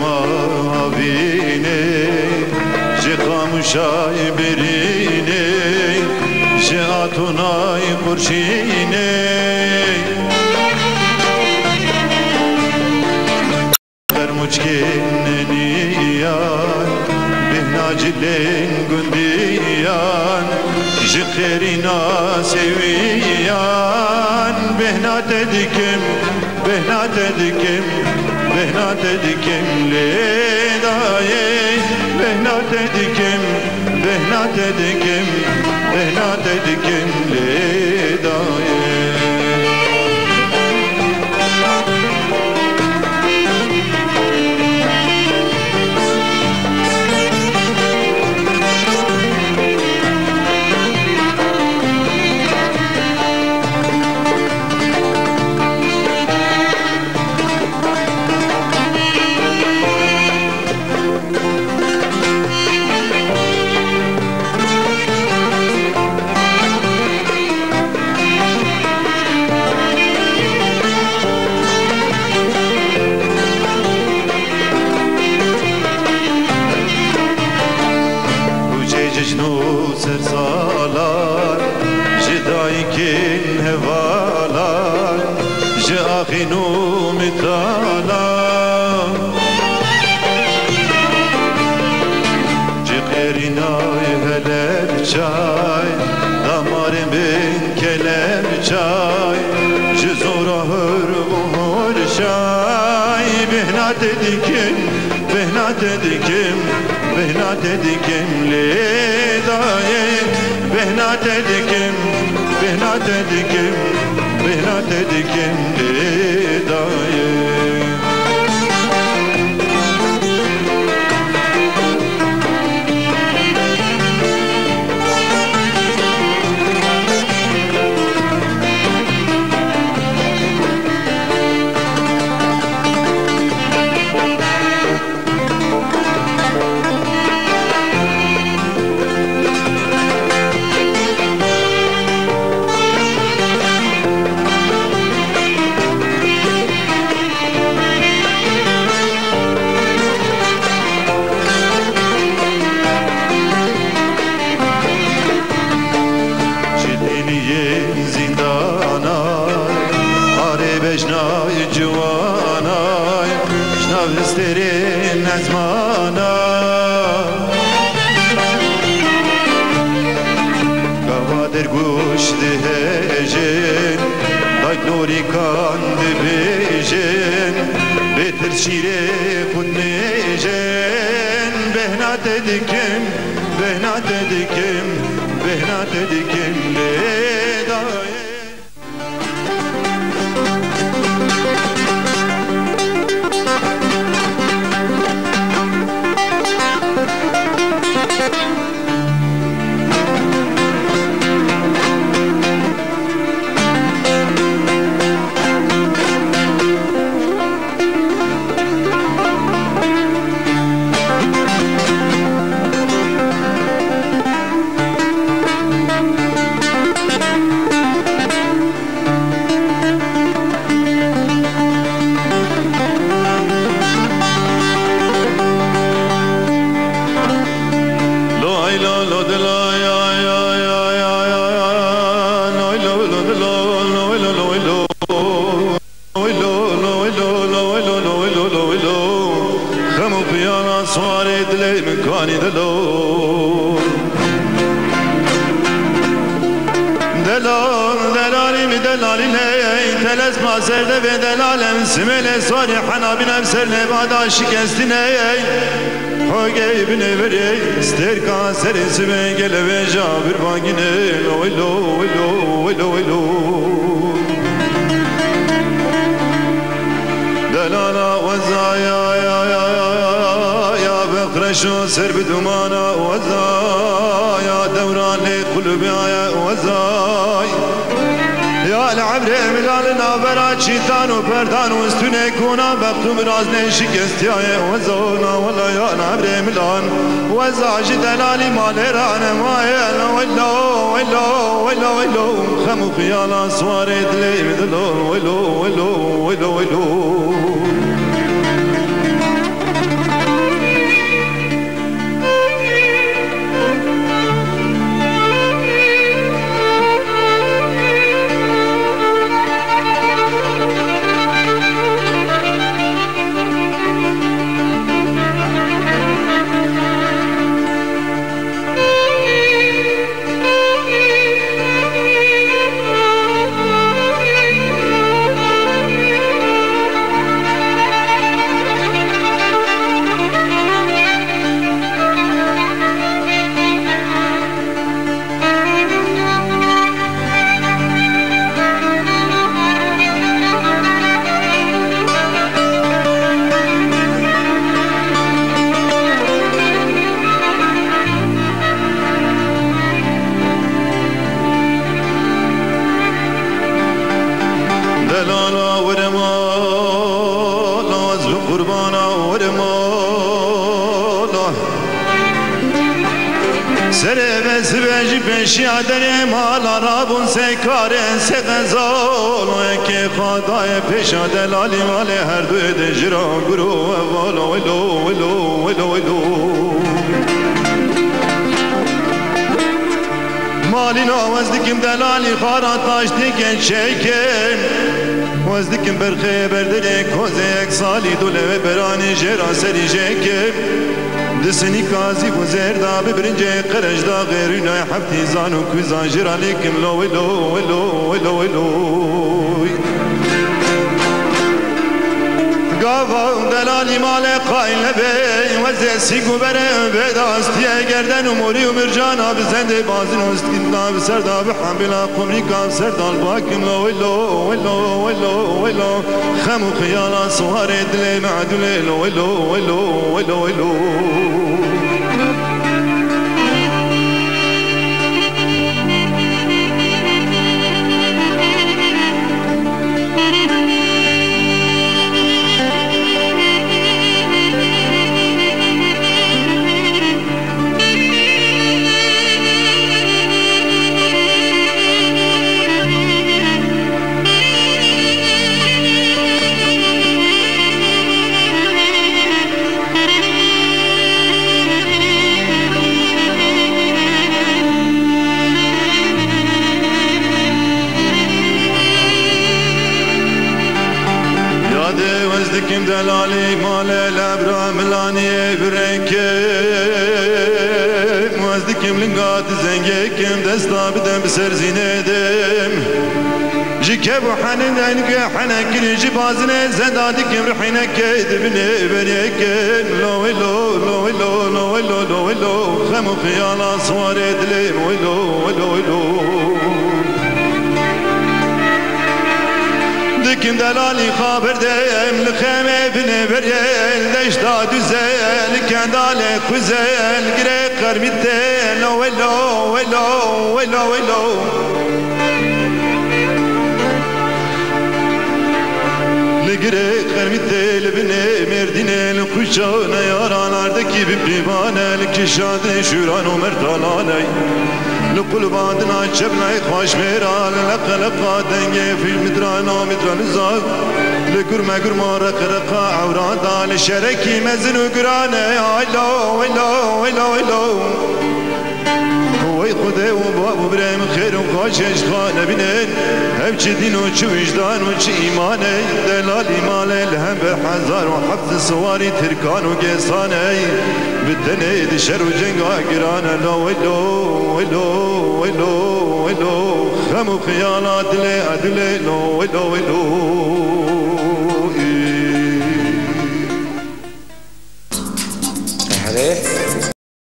mavini Ji kamuşay birini Ji atunay kurşini. Muçkin niyan Behnacilin gundiyan Ji kherina seviyan Behna dedikim Behna dedikim Bihna dedikim Ledaye Bihna dedikim Bihna dedikim Erinoy veler çay Damarimin keler çay. Cüzura hır muhur çay Bihna dedikim, bihna dedikim Bihna dedikim li dayı Bihna dedikim, bihna dedikim Bihna dedikim li dayı Betir şire kunnejin Behna dedikim, behna dedikim Behna dedikim piyana sware dile mekani de lo Delal delali mi delali ne? Teles mazerde ve delalem. Simele swari hana bin emser nevada şikestine Hoge ibne verey ister kanserin sime gele ve cabir vangine Oy lo oy lo oy lo oy lo Delala veza ya ya ya ya ya ya شو سر بدمانا وزايا دوران قلوبي وزاي. يا العبر ملالنا نابرا چیتان وبردان وستوني كونا استونه کونا بختم راز نشکستی وزونا. ولا يا العبر ملان وزاج مالي رانا رانم آیل ولو ولو ويلو ويلو خمو خیالا سوارد لیم دلو ولو ولو ولو ولو مشي دني مال رابون سكار سغزال که خدای پیش دلالی مال هر دو دجرا گرو ولو ولو ولو ولو ولو مالina وزdikim delali xara taş diken çeken Wezdikim berxe berdere koze ek sali dole دسنی کازی و زردا به قرش دا غیری نه حفتی زانو کوزان جرا لیکم لو لو لو لو لو و دلالی مال قایل به و زسی گوبره به داستی گردن و موری و مرجان آب زنده بازن است گندا سرد آب حملا قمری کام سرد آل باکم ویلو ویلو ویلو ویلو خم و خیالا سوار دل معدل ویلو ویلو ویلو ویلو male lebra milaniye bireke Muazdikim lingat zenge kim desta bidem serzine dem Jike bu hanin enke hana kirici bazine zendadi kim rihine ke dibine bereke Lo lo lo lo lo lo lo lo Khemu khiyala sware dilim lo lo lo dikim delali haberdeyim Lükheme bine beriyel Deşta düzel Kendale kuzel Gire karmitte Lo velo velo velo velo Ligire karmitte Lebine merdine Kuşağına yaranlardaki bir privane Kişade şuran umer talaney لقلباتنا شبنا خوش ميرا لقلقا دنگي في المدرانا مدران الزاق لقر ما قر ما رقرقا عورادا لشركي مزن وقرانا هلو هلو هلو هلو وي خده و باب برم خير و خوشش خانه بینن هم چه دین و چه وجدان و چه ایمانه دلالی مال الهم به حزار و حفظ سواری ترکان و گسانه بدنه دشر و جنگا گرانه لو ولو ولو ولو ولو خمو خيالات لي أدلي لو ولو ولو